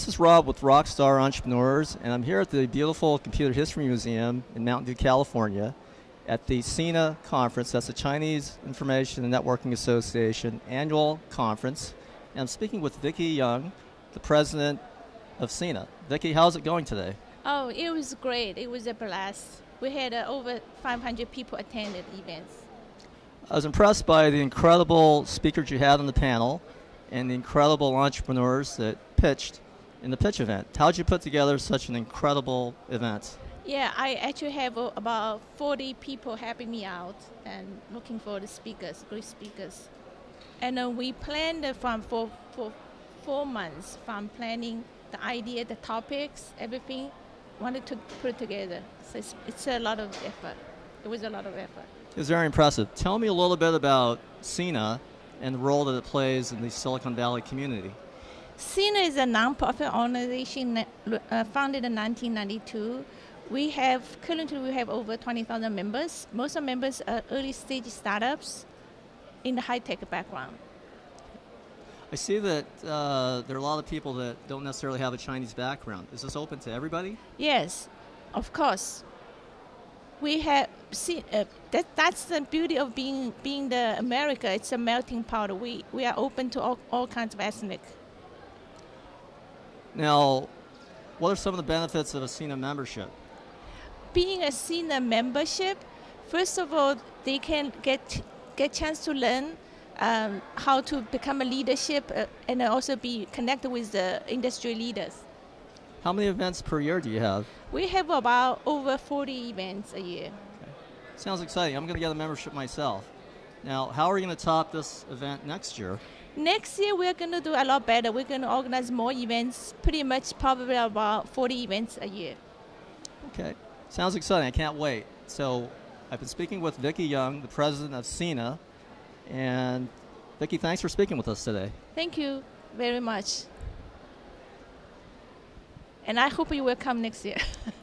This is Rob with Rockstar Entrepreneurs, and I'm here at the beautiful Computer History Museum in Mountain View, California, at the CINA conference. That's the Chinese Information and Networking Association annual conference. And I'm speaking with Vicki Young, the president of CINA. Vicki, how's it going today? Oh, it was great. It was a blast. We had uh, over 500 people attended events. I was impressed by the incredible speakers you had on the panel and the incredible entrepreneurs that pitched in the pitch event. How did you put together such an incredible event? Yeah, I actually have uh, about 40 people helping me out and looking for the speakers, great speakers. And uh, we planned from for, for four months from planning the idea, the topics, everything. Wanted to put it together. So it's, it's a lot of effort. It was a lot of effort. It was very impressive. Tell me a little bit about CINA and the role that it plays in the Silicon Valley community. CINA is a nonprofit organization uh, founded in 1992. We have currently we have over 20,000 members. Most of members are early stage startups in the high tech background. I see that uh, there are a lot of people that don't necessarily have a Chinese background. Is this open to everybody? Yes, of course. We have see uh, that. That's the beauty of being being the America. It's a melting pot. We we are open to all, all kinds of ethnic. Now, what are some of the benefits of a CINA membership? Being a CINA membership, first of all, they can get get chance to learn um, how to become a leadership uh, and also be connected with the industry leaders. How many events per year do you have? We have about over 40 events a year. Okay. Sounds exciting. I'm going to get a membership myself. Now, how are you going to top this event next year? Next year, we're going to do a lot better. We're going to organize more events, pretty much probably about 40 events a year. Okay. Sounds exciting. I can't wait. So, I've been speaking with Vicki Young, the president of CINA. And, Vicki, thanks for speaking with us today. Thank you very much. And I hope you will come next year.